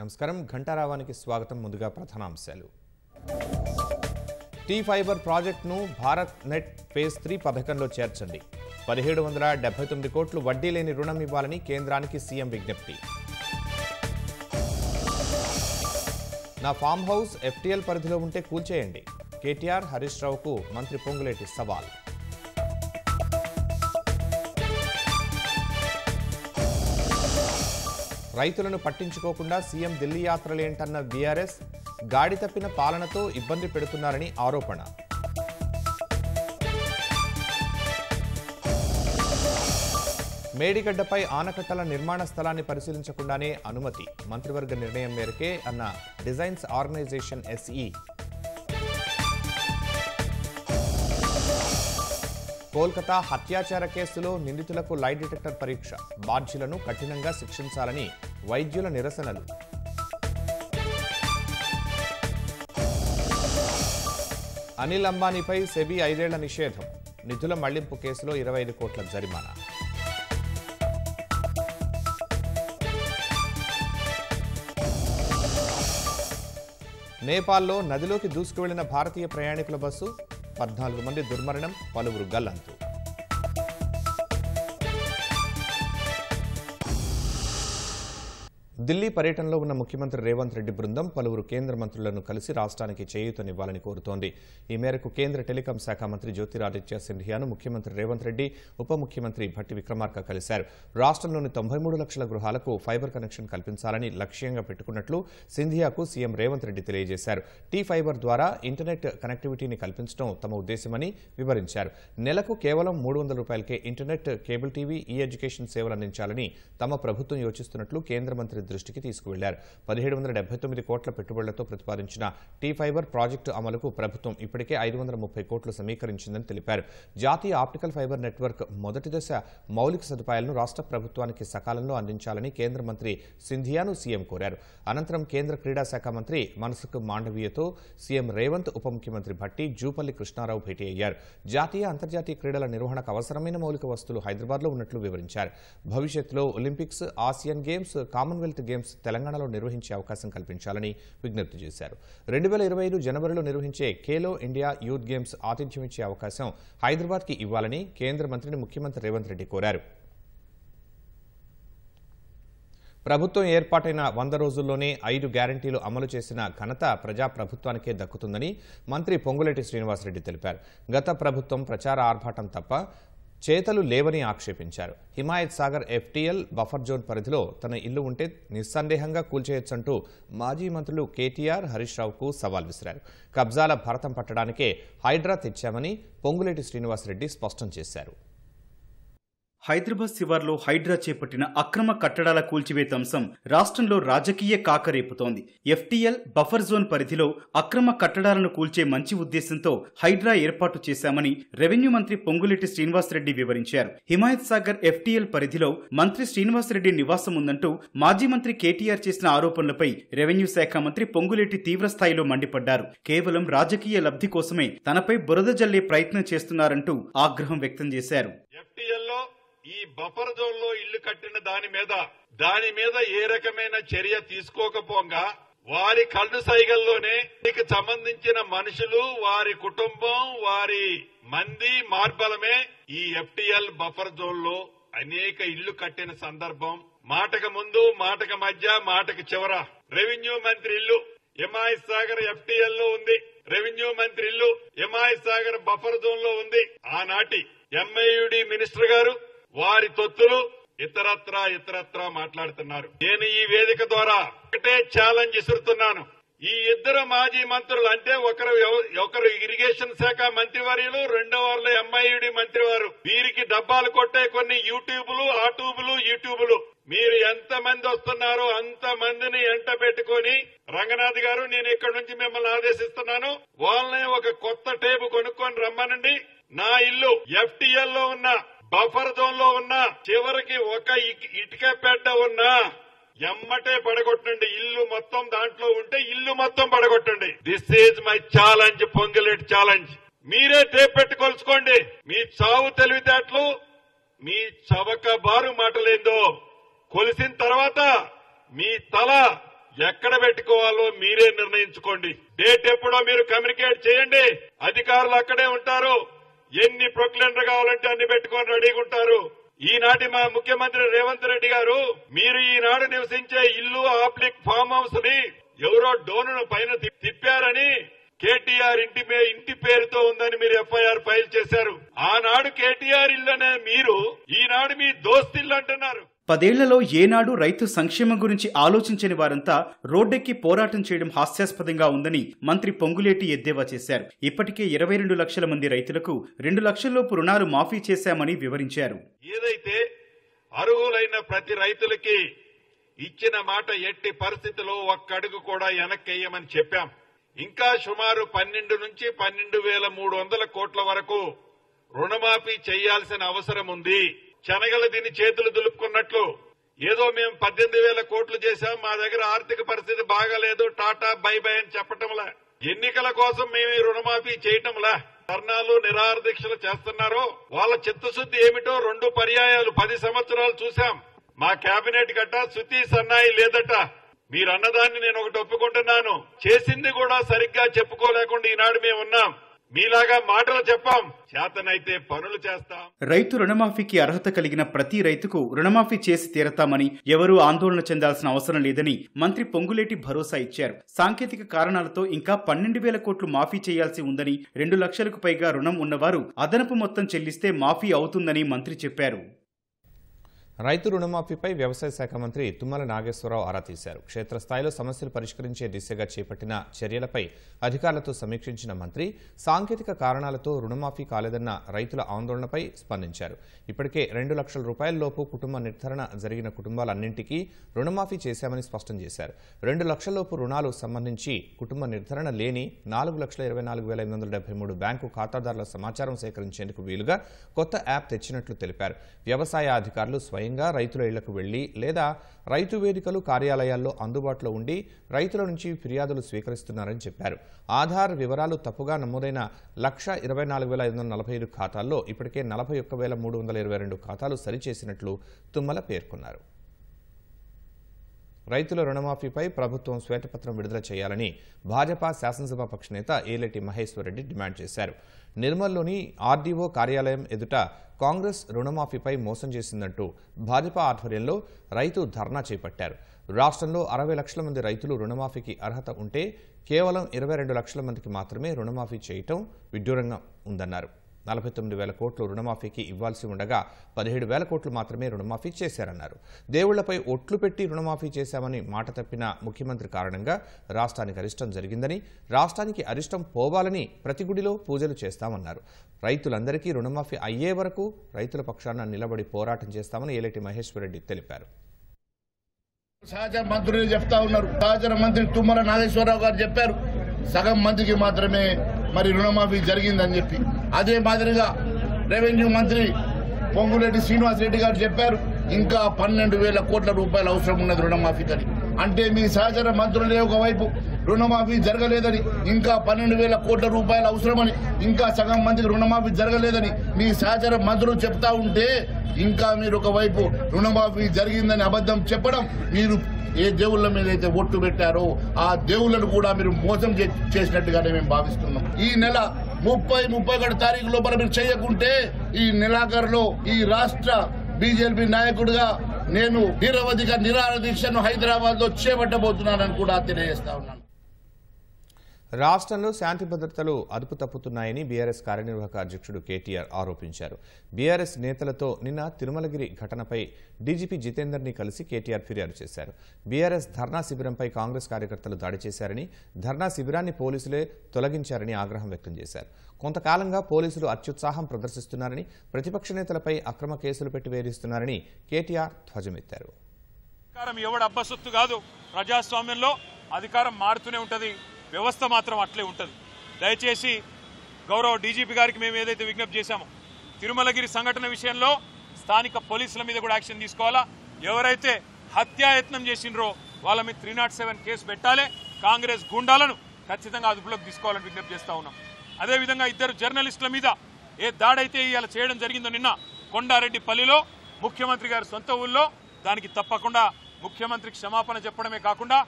నమస్కారం. ఘంటారావానికి స్వాగతం. ముందుగా ప్రధానాంశాలు. టీ ఫైబర్ ప్రాజెక్టును భారత్ నెట్ ఫేజ్ త్రీ పథకంలో చేర్చండి. పదిహేడు వందల డెబ్బై తొమ్మిది కోట్లు వడ్డీ లేని రుణం ఇవ్వాలని కేంద్రానికి సీఎం విజ్ఞప్తి. నా ఫామ్ హౌస్ ఎఫ్టీఎల్ పరిధిలో ఉంటే కూల్చేయండి. కేటీఆర్ హరీష్ రావుకు మంత్రి పొంగులేటి సవాల్. రైతులను పట్టించుకోకుండా సీఎం ఢిల్లీ యాత్రలేంటన్న బీఆర్ఎస్ గాడి తప్పిన పాలనతో ఇబ్బంది పెడుతున్నారని ఆరోపణ. మేడిగడ్డపై ఆనకట్టల నిర్మాణ స్థలాన్ని పరిశీలించకుండానే అనుమతి. మంత్రివర్గ నిర్ణయం మేరకే అన్న డిజైన్స్ ఆర్గనైజేషన్ ఎస్ఈ కోల్కతా హత్యాచార కేసులో నిందితులకు లై డిటెక్టర్ పరీక్ష. బాధ్యులను కఠినంగా శిక్షించాలని వైద్యుల నిరసనలు. అనిల్ అంబానీపై సెబీ ఐదేళ్ళ నిషేధం. నిధుల మళ్ళింపు కేసులో ఇరవై ఐదు కోట్ల జరిమానా. నేపాల్లో నదిలోకి దూసుకువెళ్ళిన భారతీయ ప్రయాణికుల బస్సు పద్నాలుగు మంది దుర్మరణం పలువురు గల్లంతు. ఢిల్లీ పర్యటనలో ఉన్న ముఖ్యమంత్రి రేవంత్ రెడ్డి బృందం పలువురు కేంద్ర మంత్రులను కలిసి రాష్ట్రానికి చేయూతనివ్వాలని కోరుతోంది. ఈ మేరకు కేంద్ర టెలికాం శాఖ మంత్రి జ్యోతిరాదిత్య సింధియాను ముఖ్యమంత్రి రేవంత్ రెడ్డి ఉప ముఖ్యమంత్రి భట్టి విక్రమార్క కలిశారు. రాష్ట్రంలోని తొంభై మూడు లక్షల గృహాలకు ఫైబర్ కనెక్షన్ కల్పించాలని లక్ష్యంగా పెట్టుకున్నట్లు సింధియాకు సీఎం రేవంత్ రెడ్డి తెలియజేశారు. టీ ఫైబర్ ద్వారా ఇంటర్నెట్ కనెక్టివిటీని కల్పించడం తమ ఉద్దేశమని వివరించారు. నెలకు కేవలం మూడు రూపాయలకే ఇంటర్నెట్ కేబుల్ టీవీ ఈ ఎడ్యుకేషన్ సేవలు అందించాలని తమ ప్రభుత్వం యోచిస్తున్నట్లు కేంద్ర మంత్రి దృష్టికి తీసుకువెళ్ళారు. పదిహేడు వందల డెబ్బై తొమ్మిది కోట్ల పెట్టుబడులతో ప్రతిపాదించిన టీ ఫైబర్ ప్రాజెక్టు అమలుకు ప్రభుత్వం ఇప్పటికే ఐదు వందల ముప్పై కోట్లు సమీకరించిందని తెలిపారు. జాతీయ ఆప్టికల్ ఫైబర్ నెట్వర్క్ మొదటి దశ మౌలిక సదుపాయాలను రాష్ట్ర ప్రభుత్వానికి సకాలంలో అందించాలని కేంద్ర మంత్రి సింధియాను సీఎం కోరారు. అనంతరం కేంద్ర క్రీడా శాఖ మంత్రి మనసుకు మాండవీయతో సీఎం రేవంత్ ఉప ముఖ్యమంత్రి భట్టి జూపల్లి కృష్ణారావు భేటీ అయ్యారు. జాతీయ అంతర్జాతీయ క్రీడల నిర్వహణకు అవసరమైన మౌలిక వస్తువులు హైదరాబాద్లో ఉన్నట్లు వివరించారు. భవిష్యత్తులో Olympics Asian Games Commonwealth Games తెలంగాణలో నిర్వహించే అవకాశం కల్పించాలని విజ్ఞప్తి చేశారు. రెండు వేల ఇరవై ఐదు జనవరిలో నిర్వహించే ఖేలో ఇండియా యూత్ గేమ్స్ ఆతిథ్యం ఇచ్చే అవకాశం హైదరాబాద్కి ఇవ్వాలని కేంద్ర మంత్రిని ముఖ్యమంత్రి రేవంత్ రెడ్డి కోరారు. ప్రభుత్వం ఏర్పాటైన వంద రోజుల్లోనే ఐదు గ్యారంటీలు అమలు చేసిన ఘనత ప్రజాప్రభుత్వానికే దక్కుతుందని మంత్రి పొంగులేటి శ్రీనివాసరెడ్డి తెలిపారు. గత ప్రభుత్వం ప్రచార ఆర్భాటం తప్ప చేతలు లేవని ఆక్షేపించారు. Himayat Sagar FTL buffer zone పరిధిలో తన ఇల్లు ఉంటే నిస్సందేహంగా కూల్చేయొచ్చంటూ మాజీ మంత్రులు కేటీఆర్ హరీష్ రావుకు సవాల్ విసిరారు. కబ్జాల భరతం పట్టడానికే హైడ్రా తెచ్చామని పొంగులేటి శ్రీనివాసరెడ్డి స్పష్టం చేశారు. హైదరాబాద్ శివార్లో హైడ్రా చేపట్టిన అక్రమ కట్టడాల కూల్చివేత అంశం రాష్ట్రంలో రాజకీయ కాకరేపుతోంది. ఎఫ్టీఎల్ బఫర్ జోన్ పరిధిలో అక్రమ కట్టడాలను కూల్చే మంచి ఉద్దేశంతో హైడ్రా ఏర్పాటు చేశామని రెవెన్యూ మంత్రి పొంగులెట్టి శ్రీనివాసరెడ్డి వివరించారు. హిమాయత్ సాగర్ ఎఫ్టీఎల్ పరిధిలో మంత్రి శ్రీనివాసరెడ్డి నివాసం ఉందంటూ మాజీ మంత్రి కేటీఆర్ చేసిన ఆరోపణలపై రెవెన్యూ శాఖ మంత్రి పొంగులేటి తీవ్రస్థాయిలో మండిపడ్డారు. కేవలం రాజకీయ లబ్ధి కోసమే తనపై బురద జల్లే ప్రయత్నం చేస్తున్నారంటూ ఆగ్రహం వ్యక్తం చేశారు. ఈ బఫర్ జోన్లో ఇల్లు కట్టిన దాని మీద దాని మీద ఏ రకమైన చర్య తీసుకోకపోగా వారి కళ్ళు సైగల్లోనే దీనికి సంబంధించిన మనుషులు వారి కుటుంబం వారి మంది మార్బలమే ఈ ఎఫ్టీఎల్ బఫర్ జోన్లో అనేక ఇల్లు కట్టిన సందర్భం. మాటకు ముందు మాటకు మధ్య మాటకు చివర. రెవెన్యూ మంత్రి ఇల్లు ఎంఐ సాగర్ ఎఫ్టీఎల్లో ఉంది. రెవెన్యూ మంత్రి ఇల్లు ఎంఐ సాగర్ బఫర్ జోన్లో ఉంది. ఆనాటి ఎంఐయుడి మినిస్టర్ గారు వారి తొత్తులు ఇతరత్రా ఇతరత్రా మాట్లాడుతున్నారు. నేను ఈ వేదిక ద్వారా ఒకటే ఛాలెంజ్ ఇసురుతున్నాను ఈ ఇద్దరు మాజీ మంత్రులు అంటే ఒకరు ఒకరు ఇరిగేషన్ శాఖ మంత్రివర్యులు రెండో వాళ్ళు ఎంఐయుడి మంత్రివారు. వీరికి డబ్బాలు కొట్టే కొన్ని యూట్యూబులు ఆ ట్యూబ్లు యూట్యూబులు మీరు ఎంత మంది వస్తున్నారో అంత మందిని ఎంట పెట్టుకుని రంగనాథ్ గారు నేను ఇక్కడ నుంచి మిమ్మల్ని ఆదేశిస్తున్నాను. వాళ్ళని ఒక కొత్త టేబు కొనుక్కొని రమ్మనండి. నా ఇల్లు ఎఫ్టీఎల్లో ఉన్న బఫర్ జోన్లో ఉన్న చివరికి ఒక ఇటుక పెట్ట ఉన్నా ఎమ్మటే పడగొట్టండి. ఇల్లు మొత్తం దాంట్లో ఉంటే ఇల్లు మొత్తం పడగొట్టండి. This is my challenge Ponguleti challenge మీరే టేప్ పెట్టుకొలుచుకోండి మీ చావు తెలివితేటలు మీ చవక బారు మాటలేందో కొలిసిన తర్వాత మీ తల ఎక్కడ పెట్టుకోవాలో మీరే నిర్ణయించుకోండి. డేట్ ఎప్పుడో మీరు కమ్యూనికేట్ చేయండి. అధికారులు అక్కడే ఉంటారు. ఎన్ని ప్రొక్లెండర్ కావాలంటే అన్ని పెట్టుకొని రెడీగా ఉంటారు. ఈనాటి మా ముఖ్యమంత్రి రేవంత్ రెడ్డి గారు మీరు ఈనాడు నివసించే ఇల్లు ఆప్లిక్ ఫామ్ హౌస్ని ఎవరో డోనును పైన తిప్పారని కేటీఆర్ ఇంటి ఇంటి పేరుతో ఉందని మీరు ఎఫ్ఐఆర్ ఫైల్ చేశారు. ఆనాడు కేటీఆర్ ఇల్లు అనే మీరు ఈనాడు మీ దోస్తిల్లు అంటున్నారు. పదేళ్ళలో ఏనాడు రైతు సంక్షేమం గురించి ఆలోచించని వారంతా రోడ్డెక్కి పోరాటం చేయడం హాస్యాస్పదంగా ఉందని మంత్రి పొంగులేటి ఎద్దేవా చేశారు. ఇప్పటికే ఇరవై రెండు లక్షల మంది రైతులకు రెండు లక్షల్లోపు రుణాలు మాఫీ చేశామని వివరించారు. ఏదైతే అర్హులైన ప్రతి రైతులకి ఇచ్చిన మాట ఎట్టి పరిస్థితిలో ఒక్క అడుగు కూడా వెనక్కేయమని చెప్పాం. ఇంకా సుమారు పన్నెండు నుంచి పన్నెండు వేల మూడు వందల కోట్ల వరకు రుణమాఫీ చేయాల్సిన అవసరం ఉంది. శనగలు దీని చేతులు దులుపుకున్నట్లు. ఏదో మేము పద్దెనిమిది వేల కోట్లు చేశాం మా దగ్గర ఆర్థిక పరిస్థితి బాగాలేదు టాటా బై బై అని చెప్పటంలా. ఎన్నికల కోసం మేము ఈ రుణమాఫీ చేయటంలా. ధర్నాలు నిరారదీక్షలు చేస్తున్నారో వాళ్ళ చిత్తశుద్ధి ఏమిటో రెండు పర్యాయాలు పది సంవత్సరాలు చూశాం. మా కేబినెట్ గట్ట శుద్ధి సన్నాయి లేదట. మీరన్నదాన్ని నేను ఒకటి ఒప్పుకుంటున్నాను. చేసింది కూడా సరిగ్గా చెప్పుకోలేకుండా ఈనాడు మేము ఉన్నాం మీలాగా మాటలు చెప్పాం. చేతనైతే పనులు చేస్తాం. రైతు రుణమాఫీకి అర్హత కలిగిన ప్రతి రైతుకు రుణమాఫీ చేసి తీరతామని ఎవరూ ఆందోళన చెందాల్సిన అవసరం లేదని మంత్రి పొంగులేటి భరోసా ఇచ్చారు. సాంకేతిక కారణాలతో ఇంకా పన్నెండు వేల కోట్లు మాఫీ చేయాల్సి ఉందని రెండు లక్షలకు పైగా రుణం ఉన్నవారు అదనపు మొత్తం చెల్లిస్తే మాఫీ అవుతుందని మంత్రి చెప్పారు. రైతు రుణమాఫీపై వ్యవసాయ శాఖ మంత్రి తుమ్మల నాగేశ్వరరావు ఆరా తీశారు. క్షేత్రస్థాయిలో సమస్యలు పరిష్కరించే దిశగా చేపట్టిన చర్యలపై అధికారులతో సమీక్షించిన మంత్రి సాంకేతిక కారణాలతో రుణమాఫీ కాలేదన్న రైతుల ఆందోళనపై స్పందించారు. ఇప్పటికే రెండు లక్షల రూపాయల లోపు కుటుంబ నిర్ధారణ జరిగిన కుటుంబాలన్నింటికీ రుణమాఫీ చేశామని స్పష్టం చేశారు. రెండు లక్షలలోపు రుణాలు సంబంధించి కుటుంబ నిర్ధారణ లేని నాలుగు లక్షల ఇరవై నాలుగు వేల ఎనిమిది వందల డెబ్బై మూడు బ్యాంకు ఖాతాదారుల సమాచారం సేకరించేందుకు వీలుగా కొత్త యాప్ తెచ్చినట్లు తెలిపారు. వ్యవసాయ అధికారులు స్వయంగా రైతుల ఇళ్ళకు వెళ్ళి లేదా రైతు వేదికలు కార్యాలయాల్లో అందుబాటులో ఉండి రైతుల నుంచి ఫిర్యాదులు స్వీకరిస్తున్నారని చెప్పారు. ఆధార్ వివరాలు తప్పుగా నమోదైన లక్ష ఇరవై నాలుగు వేల ఐదు వందల నలభై ఐదు ఖాతాల్లో ఇప్పటికే నలభై ఒక్క వేల మూడు వందల ఇరవై రెండు ఖాతాలు సరిచేసినట్లు తుమ్మల పేర్కొన్నారు. రైతుల రుణమాఫీపై ప్రభుత్వం శ్వేతపత్రం విడుదల చేయాలని భాజపా శాసనసభ పక్ష నేత ఏలేటి మహేశ్వరరెడ్డి డిమాండ్ చేశారు. నిర్మల్లోని ఆర్డీఓ కార్యాలయం ఎదుట కాంగ్రెస్ రుణమాఫీపై మోసం చేసిందంటూ భాజపా ఆధ్వర్యంలో రైతు ధర్నా చేపట్టారు. రాష్ట్రంలో అరవై లక్షల మంది రైతులు రుణమాఫీకి అర్హత ఉంటే కేవలం ఇరవై రెండు లక్షల మందికి మాత్రమే రుణమాఫీ చేయటం విడ్డూరంగా ఉందన్నారు. నలభై తొమ్మిది వేల కోట్లు రుణమాఫీకి ఇవ్వాల్సి ఉండగా పదిహేడు వేల కోట్లు మాత్రమే రుణమాఫీ చేశారన్నారు. దేవుళ్ళపై ఒట్లు పెట్టి రుణమాఫీ చేశామని మాట తప్పిన ముఖ్యమంత్రి కారణంగా రాష్ట్రానికి అరిష్టం జరిగిందని రాష్ట్రానికి అరిష్టం పోవాలని ప్రతి గుడిలో పూజలు చేస్తామన్నారు. రైతులందరికీ రుణమాఫీ అయ్యే వరకు రైతుల పక్షాన నిలబడి పోరాటం చేస్తామని ఏలేటి మహేశ్వరరెడ్డి తెలిపారు. సహజ మంత్రులు చెప్తా ఉన్నారు. సహచర మంత్రి తుమ్మల నాగేశ్వరరావు గారు చెప్పారు సగం మందికి మాత్రమే మరి రుణమాఫీ జరిగిందని చెప్పి. అదే మాదిరిగా రెవెన్యూ మంత్రి పొంగులేటి శ్రీనివాస్ రెడ్డి గారు చెప్పారు ఇంకా పన్నెండు వేల కోట్ల రూపాయలు అవసరం ఉన్నది రుణమాఫీ రుణమాఫీకని అంటే మీ సహచర మంత్రులే ఒకవైపు. రుణమాఫీ జరగలేదని ఇంకా పన్నెండు వేల కోట్ల రూపాయలు అవసరమని ఇంకా సగం మందికి రుణమాఫీ జరగలేదని మీ సహచర మంత్రులు చెప్తా ఉంటే ఇంకా మీరు ఒకవైపు రుణమాఫీ జరిగిందని అబద్ధం చెప్పడం మీరు ఏ దేవుళ్ళ మీద అయితే ఒట్టు పెట్టారో ఆ దేవుళ్ళను కూడా మీరు మోసం చే- చేసినట్టుగానే మేము భావిస్తున్నాం. ఈ నెల ముప్పై ముప్పై ఒకటి తారీఖు లోపల మీరు చేయకుంటే ఈ నెలాఖరులో ఈ రాష్ట్ర బీజేపీ నాయకుడిగా నేను నిరవధిక నిరాహార దీక్షను హైదరాబాద్లో చేపట్టబోతున్నానని కూడా తెలియజేస్తా ఉన్నాను. రాష్ట్రంలో శాంతి భద్రతలు అదుపు తప్పుతున్నాయని బీఆర్ఎస్ కార్యనిర్వాహక అధ్యక్షుడు కేటీఆర్ ఆరోపించారు. బీఆర్ఎస్ నేతలతో నిన్న తిరుమలగిరి ఘటనపై డీజీపీ జితేందర్ని కలిసి కేటీఆర్ ఫిర్యాదు చేశారు. బీఆర్ఎస్ ధర్నా శిబిరంపై కాంగ్రెస్ కార్యకర్తలు దాడి చేశారని ధర్నా శిబిరాన్ని పోలీసులే తొలగించారని ఆగ్రహం వ్యక్తం చేశారు. కొంతకాలంగా పోలీసులు అత్యుత్సాహం ప్రదర్శిస్తున్నారని ప్రతిపక్ష నేతలపై అక్రమ కేసులు పెట్టి వేధిస్తున్నారని కేటీఆర్ ధ్వజమెత్తారు. ఎవడు అబ్బసొత్తు కాదు. ప్రజాస్వామ్యంలో అధికారం మారుతూనే ఉంటది. వ్యవస్థ మాత్రం అట్లే ఉంటుంది. దయచేసి గౌరవ డీజీపీ గారికి మేము ఏదైతే విజ్ఞప్తి చేశామో తిరుమలగిరి సంఘటన విషయంలో స్థానిక పోలీసుల మీద కూడా యాక్షన్ తీసుకోవాలా? ఎవరైతే హత్యాయత్నం చేసిండ్రో వాళ్ళ మీద త్రీ నాట్ సెవెన్ కేసు పెట్టాలి. కాంగ్రెస్ గుండాలను ఖచ్చితంగా అదుపులోకి తీసుకోవాలని విజ్ఞప్తి చేస్తా ఉన్నాం. అదేవిధంగా ఇద్దరు జర్నలిస్టుల మీద ఏ దాడైతే ఇవాళ చేయడం జరిగిందో నిన్న కొండారెడ్డి పల్లిలో ముఖ్యమంత్రి గారి సొంత ఊళ్ళో దానికి తప్పకుండా ముఖ్యమంత్రి క్షమాపణ చెప్పడమే కాకుండా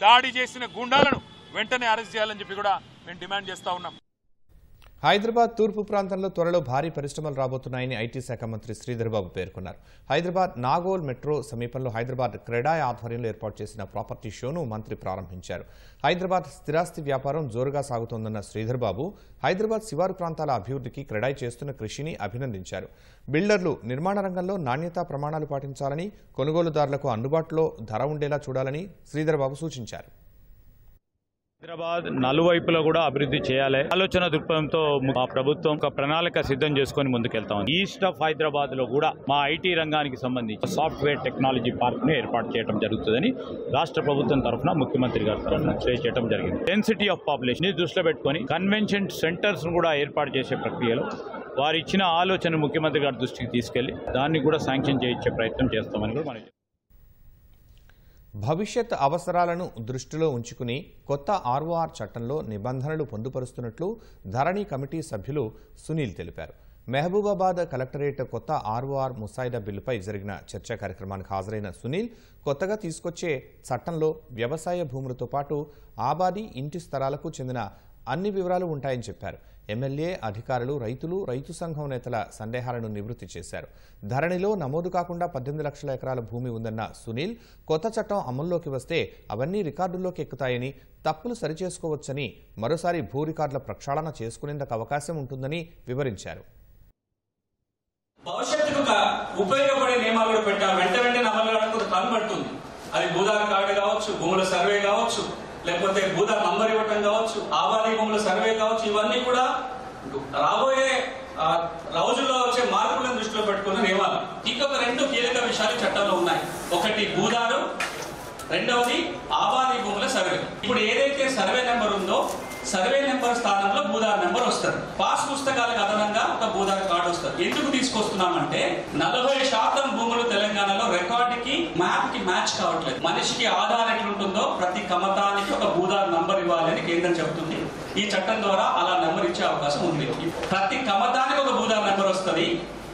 దాడి చేసిన గుండాలను వెంటనే అరెస్ట్ చేయాలని చెప్పి కూడా మేము డిమాండ్ చేస్తా ఉన్నాం. హైదరాబాద్ తూర్పు ప్రాంతంలో త్వరలో భారీ పరిశ్రమలు రాబోతున్నాయని ఐటీ శాఖ మంత్రి శ్రీధర్బాబు పేర్కొన్నారు. హైదరాబాద్ నాగోల్ మెట్రో సమీపంలో హైదరాబాద్ క్రెడాయ్ ఆధ్వర్యంలో ఏర్పాటు చేసిన ప్రాపర్టీ షోను మంత్రి ప్రారంభించారు. హైదరాబాద్ స్థిరాస్తి వ్యాపారం జోరుగా సాగుతోందన్న శ్రీధర్బాబు హైదరాబాద్ శివారు ప్రాంతాల అభివృద్ధికి క్రెడాయ్ చేస్తున్న కృషిని అభినందించారు. బిల్డర్లు నిర్మాణ రంగంలో నాణ్యతా ప్రమాణాలు పాటించాలని కొనుగోలుదారులకు అందుబాటులో ధర ఉండేలా చూడాలని శ్రీధర్బాబు సూచించారు. హైదరాబాద్ నలువైపులా కూడా అభివృద్ధి చేయాలి. ఆలోచన దృక్పథంతో మా ప్రభుత్వం ఒక ప్రణాళిక సిద్ధం చేసుకొని ముందుకెళ్తాం ఈస్ట్ ఆఫ్ హైదరాబాద్లో కూడా మా ఐటీ రంగానికి సంబంధించి సాఫ్ట్వేర్ టెక్నాలజీ పార్క్ను ఏర్పాటు చేయడం జరుగుతుందని రాష్ట్ర ప్రభుత్వం తరఫున ముఖ్యమంత్రి గారి తరఫున చేయడం జరిగింది. డెన్సిటీ ఆఫ్ పాపులేషన్ని దృష్టిలో పెట్టుకొని కన్వెన్షన్ సెంటర్స్ను కూడా ఏర్పాటు చేసే ప్రక్రియలో వారు ఇచ్చిన ఆలోచన ముఖ్యమంత్రి గారి దృష్టికి తీసుకెళ్ళి దాన్ని కూడా శాంక్షన్ చేయించే ప్రయత్నం చేస్తామని కూడా మనం భవిష్యత్ అవసరాలను దృష్టిలో ఉంచుకుని కొత్త ఆర్ఓఆర్ చట్టంలో నిబంధనలు పొందుపరుస్తున్నట్లు ధరణి కమిటీ సభ్యులు సునీల్ తెలిపారు. మహబూబాబాద్ కలెక్టరేట్ కొత్త ఆర్ఓఆర్ ముసాయిదా బిల్లుపై జరిగిన చర్చా కార్యక్రమానికి హాజరైన సునీల్ కొత్తగా తీసుకొచ్చే చట్టంలో వ్యవసాయ భూములతో పాటు ఆబాది ఇంటి స్థలాలకు చెందిన అన్ని వివరాలు ఉంటాయని చెప్పారు. ఎమ్మెల్యే అధికారులు రైతులు రైతు సంఘం నేతల సందేహాలను నివృత్తి చేశారు. ధరణిలో నమోదు కాకుండా పద్దెనిమిది లక్షల ఎకరాల భూమి ఉందన్న సునీల్ కొత్త చట్టం అమల్లోకి వస్తే అవన్నీ రికార్డుల్లోకి ఎక్కుతాయని తప్పులు సరిచేసుకోవచ్చని మరోసారి భూ రికార్డుల ప్రక్షాళన చేసుకునేందుకు అవకాశం ఉంటుందని వివరించారు. భవిష్యత్తుకు ఉపయోగపడే నియమాలు వెంట వెంటనే అమలు కావడానికి కొంత టైం పడుతుంది. అది భూదార్ కార్డు కావచ్చు భూముల సర్వే కావచ్చు లేకపోతే భూదార్ నంబర్ ఇవ్వటం కావచ్చు ఆవాది భూముల సర్వే కావచ్చు ఇవన్నీ కూడా రాబోయే రోజుల్లో వచ్చే మార్పులను దృష్టిలో పెట్టుకున్న నియమాలు. ఇంకొక రెండు కీలక విషయాలు చట్టంలో ఉన్నాయి. ఒకటి భూదారు రెండవది ఆవాది భూముల సర్వే. ఇప్పుడు ఏదైతే సర్వే నెంబర్ ఉందో సర్వే నెంబర్ స్థానంలో భూదార్ నెంబర్ వస్తుంది. పాస్ పుస్తకాలకు అదనంగా ఒక భూదార్ కార్డు వస్తుంది. ఎందుకు తీసుకొస్తున్నామంటే నలభై శాతం భూములు తెలంగాణలో రికార్డ్కి మ్యాప్కి మ్యాచ్ కావట్లేదు. మనిషికి ఆధార్ ఎట్లుంటుందో ప్రతి కమతానికి ఒక భూదార్ నంబర్ ఇవ్వాలని కేంద్రం చెబుతుంది. ఈ చట్టం ద్వారా అలా నెంబర్ ఇచ్చే అవకాశం ఉంది. ప్రతి కమతానికి ఒక భూదార్ నెంబర్ వస్తుంది.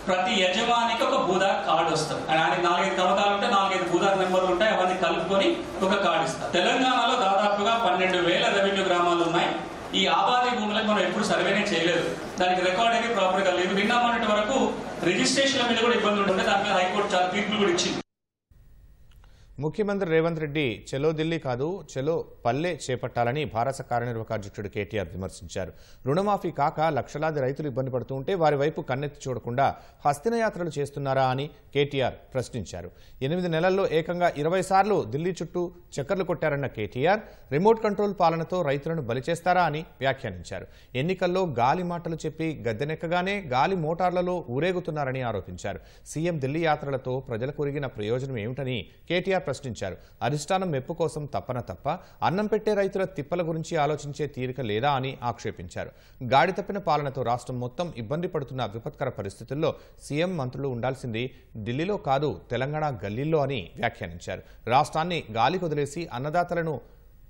ప్రతి యజమానికి ఒక భూదార్ కార్డు వస్తుంది. ఆయనకి నాలుగైదు కమతాలు ఉంటే నాలుగైదు భూదార్ నెంబర్లు ఉంటాయి. అవన్నీ కలుపుకొని ఒక కార్డు ఇస్తారు. తెలంగాణలో దాదాపుగా పన్నెండు వేల రెవెన్యూ గ్రామాలు ఉన్నాయి. ఈ ఆబాది భూములకు మనం ఎప్పుడు సర్వేనే చేయలేదు. దానికి రికార్డ్ అయితే ప్రాపర్గా లేదు. నిన్న మొన్నటి వరకు రిజిస్ట్రేషన్ల మీద కూడా ఇబ్బంది ఉంటుండే. దాని మీద హైకోర్టు చాలా తీర్పులు కూడా ఇచ్చింది. ముఖ్యమంత్రి రేవంత్ రెడ్డి చెలో ఢిల్లీ కాదు చెలో పల్లె చేపట్టాలని భారత కార్యనిర్వాహక అధ్యక్షుడు కేటీఆర్ విమర్శించారు. రుణమాఫీ కాక లక్షలాది రైతులు ఇబ్బంది పడుతూ ఉంటే వారి వైపు కన్నెత్తి చూడకుండా హస్తినయాత్రలు చేస్తున్నారా అని కేటీఆర్ ప్రశ్నించారు. ఎనిమిది నెలల్లో ఏకంగా ఇరవై సార్లు ఢిల్లీ చుట్టూ చక్కర్లు కొట్టారన్న కేటీఆర్ రిమోట్ కంట్రోల్ పాలనతో రైతులను బలి చేస్తారా అని వ్యాఖ్యానించారు. ఎన్నికల్లో గాలి మాటలు చెప్పి గద్దెనెక్కగానే గాలి మోటార్లలో ఊరేగుతున్నారని ఆరోపించారు. సీఎం ఢిల్లీ యాత్రలతో ప్రజలకు ఒరిగిన ప్రయోజనం ఏమిటని కేటీఆర్ ప్రశ్నించారు. అధిష్టానం మెప్పు కోసం తప్పన తప్ప అన్నం పెట్టే రైతుల తిప్పల గురించి ఆలోచించే తీరిక లేదా అని ఆక్షేపించారు. గాడి తప్పిన పాలనతో రాష్ట్రం మొత్తం ఇబ్బంది పడుతున్న విపత్కర పరిస్థితుల్లో సీఎం మంత్రులు ఉండాల్సింది ఢిల్లీలో కాదు తెలంగాణ గల్లీల్లో అని వ్యాఖ్యానించారు. రాష్ట్రాన్ని గాలి కుదిలేసి అన్నదాతలను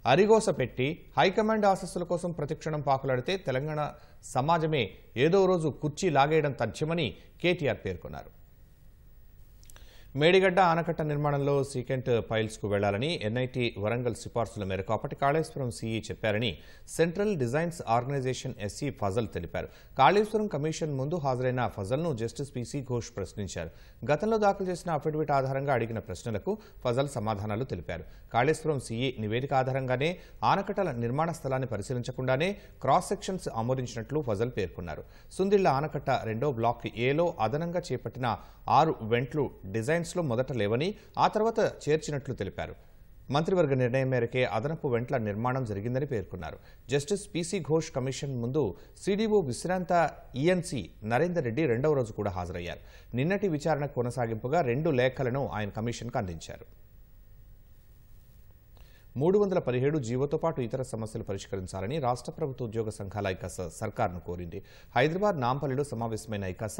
అరిగోసపెట్టి హైకమాండ్ ఆశస్సుల కోసం ప్రతిక్షణం పాకులాడితే తెలంగాణ సమాజమే ఏదో రోజు కుర్చీ లాగేయడం తథ్యమని కేటీఆర్ పేర్కొన్నారు. మేడిగడ్డ ఆనకట్ట నిర్మాణంలో సీకెంట్ పైల్స్కు వెళ్ళాలని ఎన్ఐటి వరంగల్ సిఫార్సుల మేరకు అప్పటి కాళేశ్వరం సీఈ చెప్పారని central designs organisation SC Fazal తెలిపారు. కాళేశ్వరం కమిషన్ ముందు హాజరైన ఫజల్ను జస్టిస్ పీసీ ఘోష్ ప్రశ్నించారు. గతంలో దాఖలు చేసిన అఫిడవిట్ ఆధారంగా అడిగిన ప్రశ్నలకు ఫజల్ సమాధానాలు తెలిపారు. కాళేశ్వరం సీఈ నివేదిక ఆధారంగానే ఆనకట్టల నిర్మాణ స్థలాన్ని పరిశీలించకుండానే క్రాస్ సెక్షన్స్ ఆమోదించినట్లు ఫజల్ పేర్కొన్నారు. సుందిళ్ళ ఆనకట్ట రెండో బ్లాక్ ఏలో అదనంగా చేపట్టిన ఆరు వెంట్లు డిజైన్ డిజైన్స్లో మొదట లేవని ఆ తర్వాత చేర్చినట్లు తెలిపారు. మంత్రివర్గ నిర్ణయం మేరకే అదనపు వెంట్ల నిర్మాణం జరిగిందని పేర్కొన్నారు. జస్టిస్ పీసీ ఘోష్ కమిషన్ ముందు సీడీఓ విశ్రాంత ఈఎన్సీ నరేందర్ రెడ్డి రెండవ రోజు కూడా హాజరయ్యారు. నిన్నటి విచారణ కొనసాగింపుగా రెండు లేఖలను ఆయన కమిషన్కు అందించారు. మూడు వందల పదిహేడు జీవోతో పాటు ఇతర సమస్యలు పరిష్కరించాలని రాష్ట్ర ప్రభుత్వ ఉద్యోగ సంఘాల ఐకాస సర్కార్ను కోరింది. హైదరాబాద్ నాంపల్లిలో సమావేశమైన ఐకాస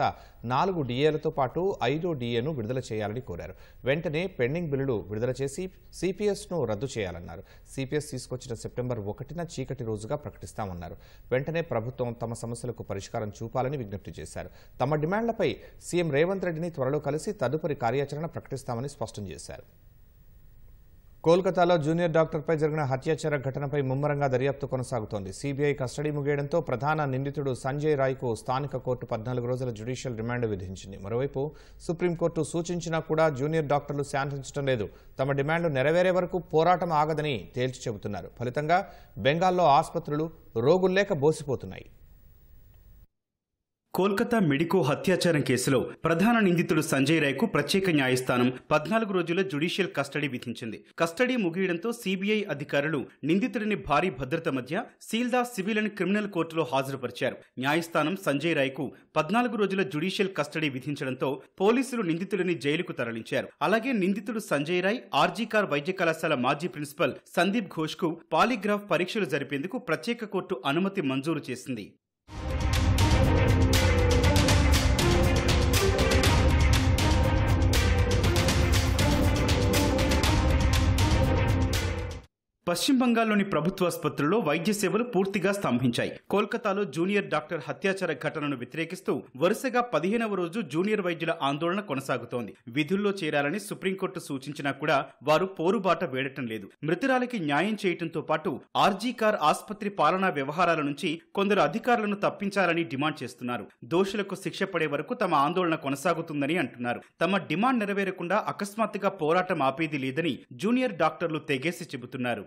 నాలుగు డిఏలతో పాటు ఐదో డిఏను విడుదల చేయాలని కోరారు. వెంటనే పెండింగ్ బిల్లులు విడుదల చేసి సిపిఎస్ను రద్దు చేయాలన్నారు. సిపిఎస్ తీసుకొచ్చిన సెప్టెంబర్ ఒకటిన చీకటి రోజుగా ప్రకటిస్తామన్నారు. వెంటనే ప్రభుత్వం తమ సమస్యలకు పరిష్కారం చూపాలని విజ్ఞప్తి చేశారు. తమ డిమాండ్లపై సీఎం రేవంత్ రెడ్డిని త్వరలో కలిసి తదుపరి కార్యాచరణ ప్రకటిస్తామని స్పష్టం చేశారు. కోల్కతాలో జూనియర్ డాక్టర్పై జరిగిన హత్యాచార ఘటనపై ముమ్మరంగా దర్యాప్తు కొనసాగుతోంది. సీబీఐ కస్టడీ ముగియడంతో ప్రధాన నిందితుడు సంజయ్ రాయ్కు స్థానిక కోర్టు పద్నాలుగు రోజుల జ్యుడిషియల్ రిమాండ్ విధించింది. మరోవైపు సుప్రీంకోర్టు సూచించినా కూడా జూనియర్ డాక్టర్లు శాంతించడం లేదు. తమ డిమాండ్లు నెరవేరే వరకు పోరాటం ఆగదని తేల్చి చెబుతున్నారు. ఫలితంగా బెంగాల్లో ఆసుపత్రులు రోగుల్లేక బోసిపోతున్నాయి. కోల్కతా మెడికో హత్యాచారం కేసులో ప్రధాన నిందితుడు సంజయ్ రాయ్కు ప్రత్యేక న్యాయస్థానం పద్నాలుగు రోజుల జుడిషియల్ కస్టడీ విధించింది. కస్టడీ ముగియడంతో సీబీఐ అధికారులు నిందితుడిని భారీ భద్రత మధ్య సీల్దా సివిల్ అండ్ క్రిమినల్ కోర్టులో హాజరుపరిచారు. న్యాయస్థానం సంజయ్ రాయ్కు పద్నాలుగు రోజుల జుడిషియల్ కస్టడీ విధించడంతో పోలీసులు నిందితుడిని జైలుకు తరలించారు. అలాగే నిందితుడు సంజయ్ రాయ్ ఆర్జీకార్ వైద్య కళాశాల మాజీ ప్రిన్సిపల్ సందీప్ ఘోష్కు పాలిగ్రాఫ్ పరీక్షలు జరిపేందుకు ప్రత్యేక కోర్టు అనుమతి మంజూరు చేసింది. పశ్చిమ బంగాల్లోని ప్రభుత్వాసుపత్రుల్లో వైద్య సేవలు పూర్తిగా స్తంభించాయి. కోల్కతాలో జూనియర్ డాక్టర్ హత్యాచార ఘటనను వ్యతిరేకిస్తూ వరుసగా పదిహేనవ రోజు జూనియర్ వైద్యుల ఆందోళన కొనసాగుతోంది. విధుల్లో చేరాలని సుప్రీంకోర్టు సూచించినా కూడా వారు పోరుబాట వేడటం లేదు. మృతురాలికి న్యాయం చేయటంతో పాటు ఆర్జీ కార్ ఆసుపత్రి పాలనా వ్యవహారాల నుంచి కొందరు అధికారులను తప్పించాలని డిమాండ్ చేస్తున్నారు. దోషులకు శిక్ష పడే వరకు తమ ఆందోళన కొనసాగుతుందని అంటున్నారు. తమ డిమాండ్ నెరవేరకుండా అకస్మాత్తుగా పోరాటం ఆపేది లేదని జూనియర్ డాక్టర్లు తెగేసి చెబుతున్నారు.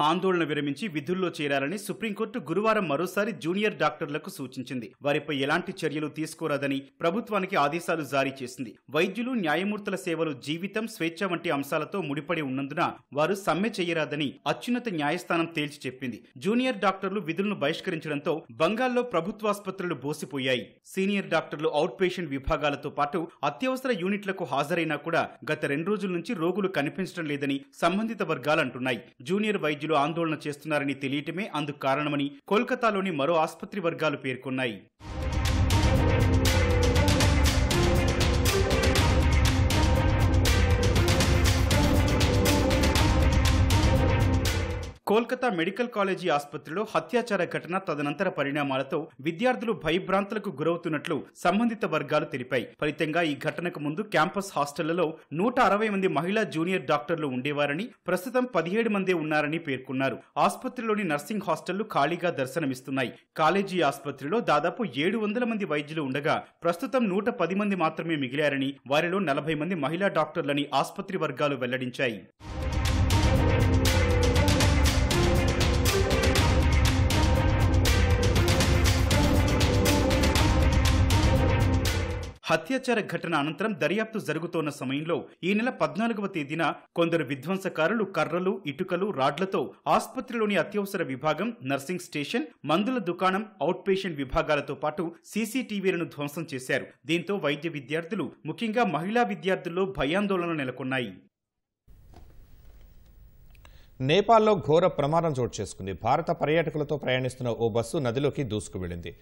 ఆందోళన విరమించి విధుల్లో చేరాలని సుప్రీంకోర్టు గురువారం మరోసారి జూనియర్ డాక్టర్లకు సూచించింది. వారిపై ఎలాంటి చర్యలు తీసుకోరాదని ప్రభుత్వానికి ఆదేశాలు జారీ చేసింది. వైద్యులు న్యాయమూర్తుల సేవలు జీవితం స్వేచ్ఛ వంటి అంశాలతో ముడిపడి ఉన్నందున వారు సమ్మె చేయరాదని అత్యున్నత న్యాయస్థానం తేల్చి చెప్పింది. జూనియర్ డాక్టర్లు విధులను బహిష్కరించడంతో బంగాల్లో ప్రభుత్వాసుపత్రులు బోసిపోయాయి. సీనియర్ డాక్టర్లు అవుట్ పేషెంట్ విభాగాలతో పాటు అత్యవసర యూనిట్లకు హాజరైనా కూడా గత రెండు రోజుల నుంచి రోగులు కనిపించడం లేదని సంబంధిత వర్గాలు అంటున్నాయి. జూనియర్ వైద్యులు ఆందోళన చేస్తున్నారని తెలియటమే అందుకు కారణమని కోల్కతాలోని మరో ఆసుపత్రి వర్గాలు పేర్కొన్నాయి. కోల్కతా మెడికల్ కాలేజీ ఆసుపత్రిలో హత్యాచార ఘటన తదనంతర పరిణామాలతో విద్యార్థులు భయభ్రాంతులకు గురవుతున్నట్లు సంబంధిత వర్గాలు తెలిపాయి. ఫలితంగా ఈ ఘటనకు ముందు క్యాంపస్ హాస్టళ్ళలో నూట అరవై మంది మహిళా జూనియర్ డాక్టర్లు ఉండేవారని ప్రస్తుతం పదిహేడు మందే ఉన్నారని పేర్కొన్నారు. ఆసుపత్రిలోని నర్సింగ్ హాస్టళ్ళు ఖాళీగా దర్శనమిస్తున్నాయి. కాలేజీ ఆసుపత్రిలో దాదాపు ఏడు వందల మంది వైద్యులు ఉండగా ప్రస్తుతం నూట పది మంది మాత్రమే మిగిలారని వారిలో నలభై మంది మహిళా డాక్టర్లని ఆసుపత్రి వర్గాలు వెల్లడించాయి. హత్యాచార ఘటన అనంతరం దర్యాప్తు జరుగుతోన్న సమయంలో ఈ నెల పద్నాలుగవ తేదీన కొందరు విధ్వంసకారులు కర్రలు ఇటుకలు రాడ్లతో ఆసుపత్రిలోని అత్యవసర విభాగం నర్సింగ్ స్టేషన్ మందుల దుకాణం అవుట్ పేషెంట్ విభాగాలతో పాటు సీసీటీవీలను ధ్వంసం చేశారు. దీంతో వైద్య విద్యార్థులు ముఖ్యంగా మహిళా విద్యార్థుల్లో భయాందోళనలు నెలకొన్నాయి. నేపాల్లో ఘోర ప్రమాదం చోటు చేసుకుంది. భారత పర్యాటకులతో ప్రయాణిస్తున్న ఓ బస్సు నదిలోకి దూసుకు వెళ్ళింది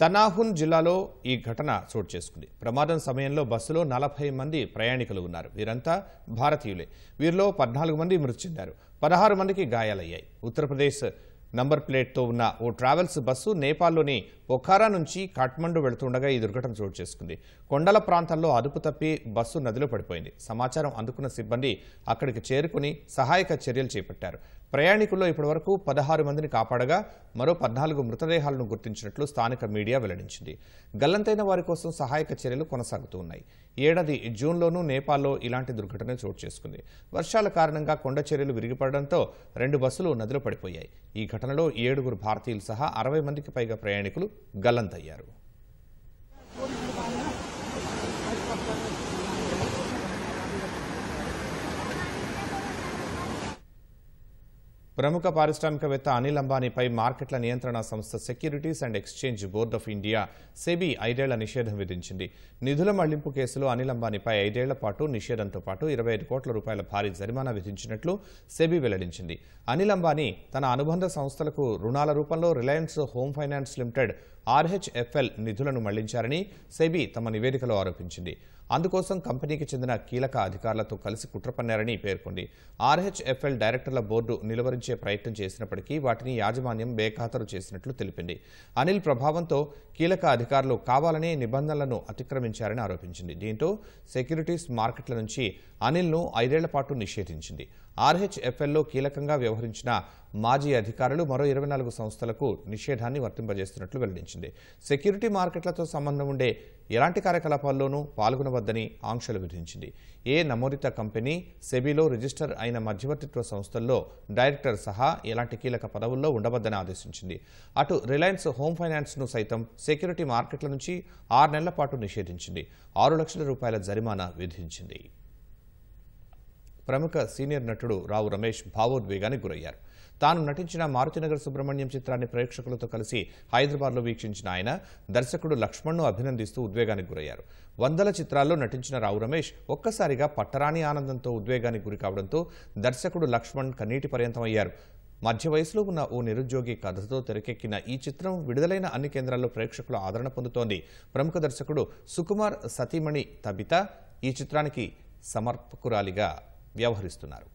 తనాహున్ జిల్లాలో ఈ ఘటన చోటు చేసుకుంది. ప్రమాదం సమయంలో బస్సులో నలభై మంది ప్రయాణికులు ఉన్నారు. వీరంతా భారతీయులే. వీరిలో పద్నాలుగు మంది మృతి చెందారు. పదహారు మందికి గాయాలయ్యాయి. ఉత్తరప్రదేశ్ నంబర్ ప్లేట్తో ఉన్న ఓ ట్రావెల్స్ బస్సు నేపాల్లోని పొఖారా నుంచి కాఠ్మండు వెళుతుండగా ఈ దుర్ఘటన చోటు చేసుకుంది. కొండల ప్రాంతాల్లో అదుపు తప్పి బస్సు నదిలో పడిపోయింది. సమాచారం అందుకున్న సిబ్బంది అక్కడికి చేరుకుని సహాయక చర్యలు చేపట్టారు. ప్రయాణికుల్లో ఇప్పటివరకు పదహారు మందిని కాపాడగా మరో పద్నాలుగు మృతదేహాలను గుర్తించినట్లు స్థానిక మీడియా వెల్లడించింది. గల్లంతైన వారి కోసం సహాయక చర్యలు కొనసాగుతూ ఉన్నాయి. ఏడాది జూన్లోనూ నేపాల్లో ఇలాంటి దుర్ఘటన చోటు చేసుకుంది. వర్షాల కారణంగా కొండ చర్యలు విరిగిపడడంతో రెండు బస్సులు నదిలో పడిపోయాయి. ఈ ఘటనలో ఏడుగురు భారతీయులు సహా అరవై మందికి పైగా ప్రయాణికులు గల్లంతయ్యారు. ప్రముఖ పారిశ్రామికవేత్త అనిల్ అంబానీపై మార్కెట్ల నియంత్రణ సంస్థ Securities and Exchange Board of India SEBI ఐదేళ్ళ నిషేధం విధించింది. నిధుల మళ్ళింపు కేసులో అనిల్ అంబానీపై ఐదేళ్ళ పాటు నిషేధంతో పాటు ఇరవై ఐదు కోట్ల రూపాయల భారీ జరిమానా విధించినట్లు సెబీ వెల్లడించింది. అనిల్ అంబానీ తన అనుబంధ సంస్థలకు రుణాల రూపంలో Reliance Home Finance Limited RHFL నిధులను మళ్ళించారని సెబీ తమ నివేదికలో ఆరోపించింది. అందుకోసం కంపెనీకి చెందిన కీలక అధికారులతో కలిసి కుట్రపన్నారని పేర్కొంది. ఆర్హెచ్ఎఫ్ఎల్ డైరెక్టర్ల బోర్డు నిలువరించే ప్రయత్నం చేసినప్పటికీ వాటిని యాజమాన్యం బేఖాతరు చేసినట్లు తెలిపింది. అనిల్ ప్రభావంతో కీలక అధికారులు కావాలనే నిబంధనలను అతిక్రమించారని ఆరోపించింది. దీంతో సెక్యూరిటీస్ మార్కెట్ల నుంచి అనిల్ను ఐదేళ్ళ పాటు నిషేధించింది. ఆర్హెచ్ఎఫ్ఎల్లో కీలకంగా వ్యవహరించిన మాజీ అధికారులు మరో ఇరవై నాలుగు సంస్థలకు నిషేధాన్ని వర్తింపజేస్తున్నట్లు వెల్లడించింది. సెక్యూరిటీ మార్కెట్లతో సంబంధం ఉండే ఎలాంటి కార్యకలాపాల్లోనూ పాల్గొనవద్దని ఆంక్షలు విధించింది. ఏ నమోదిత కంపెనీ సెబీలో రిజిస్టర్ అయిన మధ్యవర్తిత్వ సంస్థల్లో డైరెక్టర్ సహా ఎలాంటి కీలక పదవుల్లో ఉండవద్దని ఆదేశించింది. అటు రిలయన్స్ హోమ్ ఫైనాన్స్ను సైతం సెక్యూరిటీ మార్కెట్ల నుంచి ఆరు నెలల పాటు నిషేధించింది. ఆరు లక్షల రూపాయల జరిమానా విధించింది. ప్రముఖ సీనియర్ నటుడు రావు రమేష్ భావోద్వేగానికి గురయ్యారు. తాను నటించిన మారుతినగర్ సుబ్రహ్మణ్యం చిత్రాన్ని ప్రేక్షకులతో కలిసి హైదరాబాద్లో వీక్షించిన ఆయన దర్శకుడు లక్ష్మణ్ను అభినందిస్తూ ఉద్వేగానికి గురయ్యారు. వందల చిత్రాల్లో నటించిన రావు రమేష్ ఒక్కసారిగా పట్టరాని ఆనందంతో ఉద్వేగానికి గురి కావడంతో దర్శకుడు లక్ష్మణ్ కన్నీటి పర్యంతమయ్యారు. మధ్య వయసులో ఉన్న ఓ నిరుద్యోగి కథతో తెరకెక్కిన ఈ చిత్రం విడుదలైన అన్ని కేంద్రాల్లో ప్రేక్షకుల ఆదరణ పొందుతోంది. ప్రముఖ దర్శకుడు సుకుమార్ సతీమణి తబిత ఈ చిత్రానికి సమర్పకురాలిగా వ్యవహరిస్తున్నారు